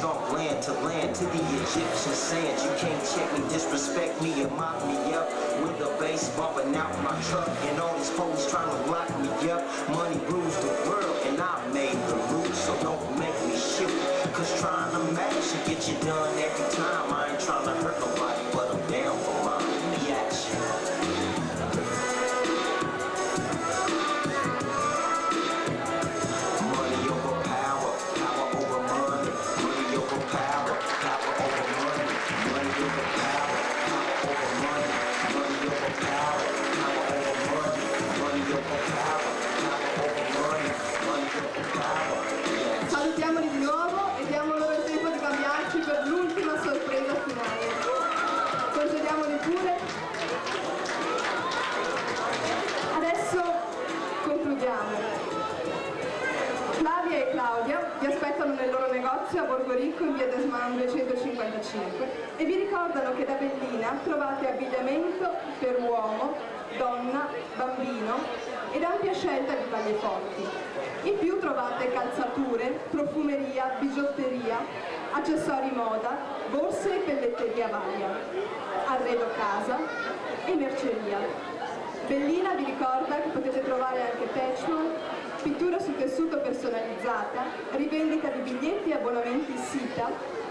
land to land to the Egyptian sands. You can't check me, disrespect me, and mop me up with the bass bumping out my truck. And all these police trying to lock me up. Money rules the world, and I made the rules, so don't make me shoot. Cause trying to match should get you done every time. I ain't trying to hurt nobody, but I'm down vi aspettano nel loro negozio a Borgo Ricco in via Desman 255 e vi ricordano che da Bellina trovate abbigliamento per uomo, donna, bambino ed ampia scelta di taglie forti. In più trovate calzature, profumeria, bigiotteria, accessori moda, borse e pelletteria varia, arredo casa e merceria. Bellina vi ricorda che potete trovare anche patchwork, pittura su tessuto personalizzata, rivendita di biglietti e abbonamenti SITA,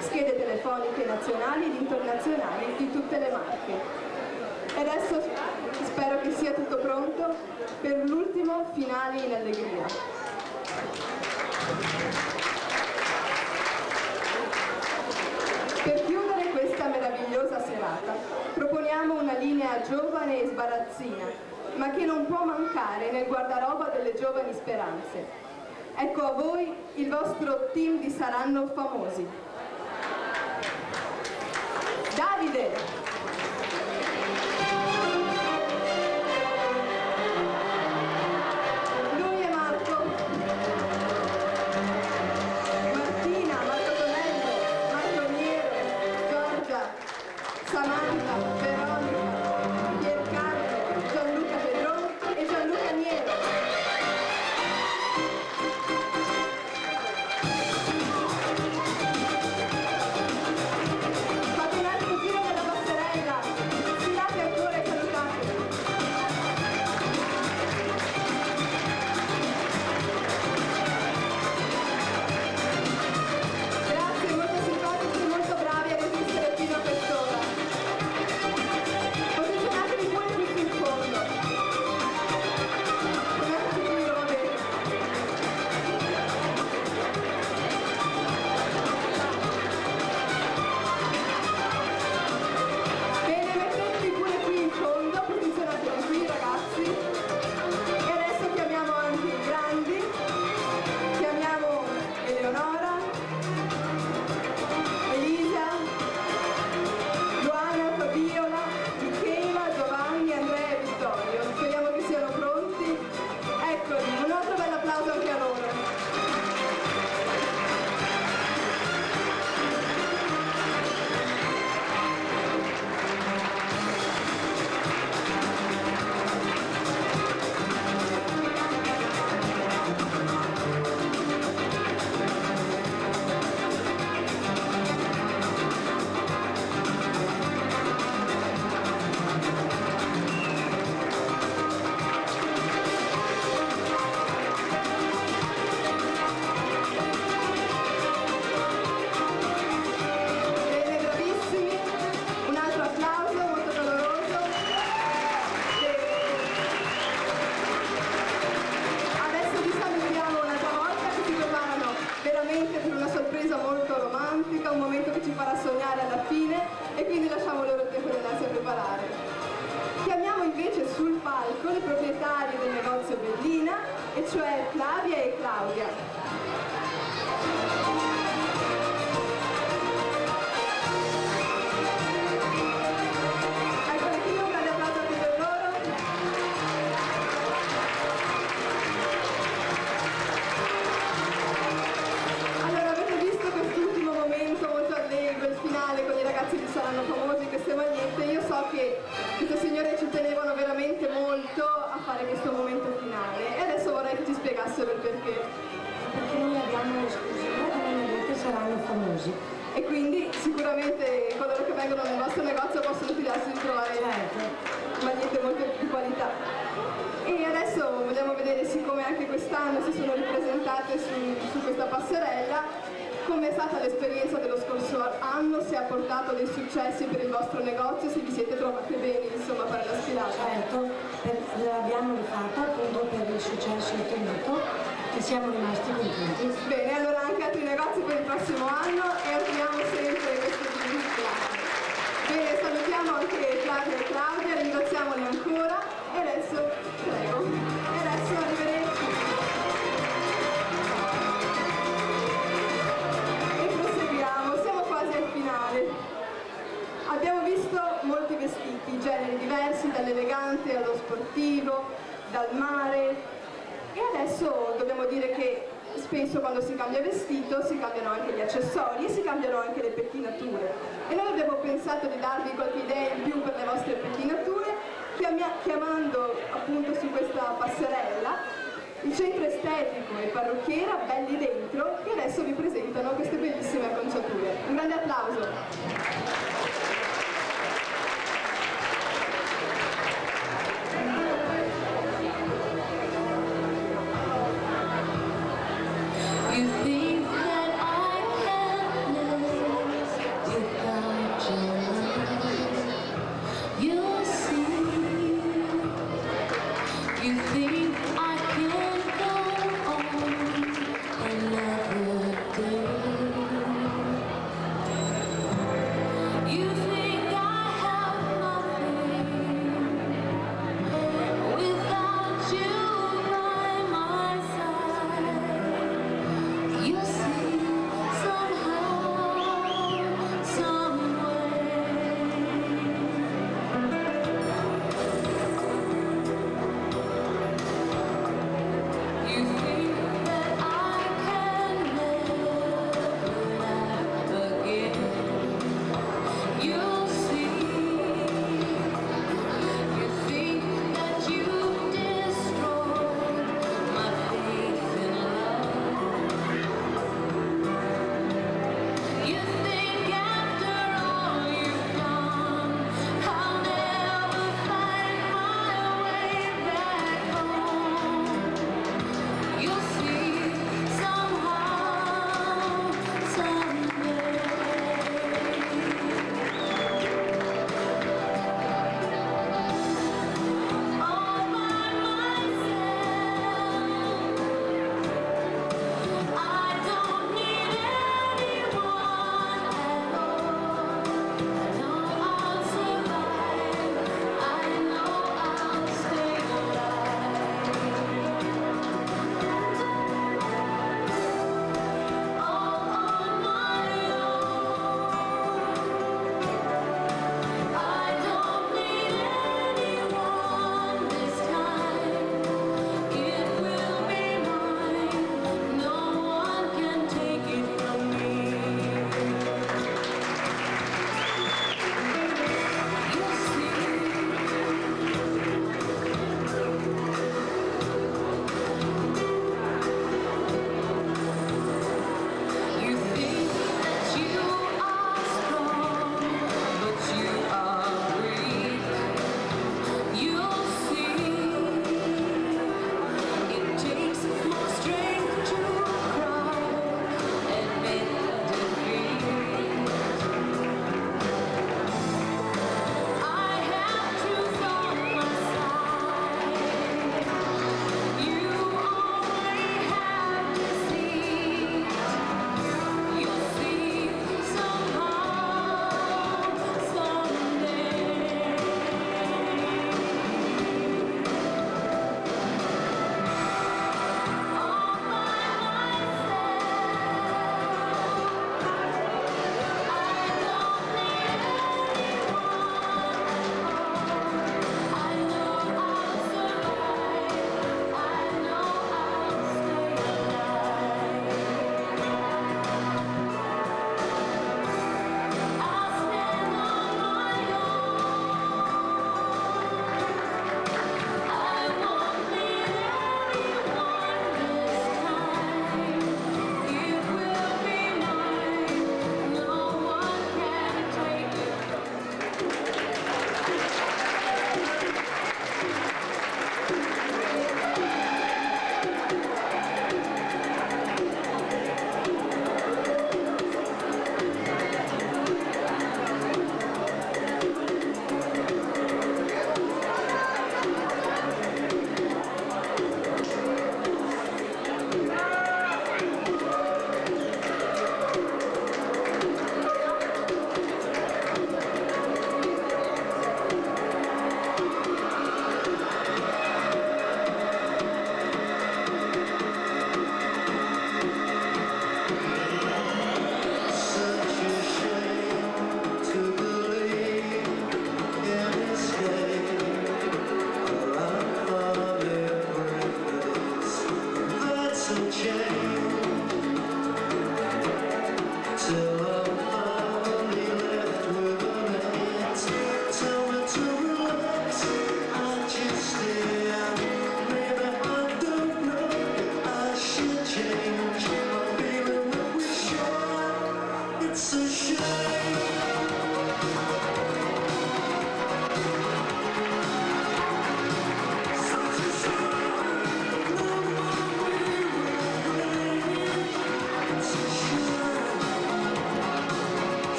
schede telefoniche nazionali ed internazionali di tutte le marche. E adesso spero che sia tutto pronto per l'ultimo finale in allegria. Per chiudere questa meravigliosa serata proponiamo una linea giovane e sbarazzina, ma che non può mancare nel guardaroba delle giovani speranze. Ecco a voi il vostro team di Saranno Famosi. Davide! Lui è Bellina, e cioè saranno famosi e quindi sicuramente coloro che vengono nel vostro negozio possono fidarsi di trovare Certo. magliette molto di qualità. E adesso vogliamo vedere, siccome anche quest'anno si sono ripresentate su, su questa passerella, come è stata l'esperienza dello scorso anno, se ha portato dei successi per il vostro negozio, se vi siete trovate bene insomma per la sfilata. Certo, l'abbiamo rifatta appunto per il successo ottenuto e siamo rimasti contenti. Bene, allora altri negozi per il prossimo anno e apriamo sempre queste visite. Bene, salutiamo anche Flavia e Claudia, ringraziamoli ancora e adesso, prego, e adesso arrivederci. E proseguiamo, siamo quasi al finale. Abbiamo visto molti vestiti, generi diversi, dall'elegante allo sportivo, dal mare e adesso dobbiamo dire che spesso quando si cambia vestito si cambiano anche gli accessori e si cambiano anche le pettinature. E noi abbiamo pensato di darvi qualche idea in più per le vostre pettinature chiamando appunto su questa passerella il centro estetico e parrucchiera Belli Dentro che adesso vi presentano queste bellissime acconciature. Un grande applauso!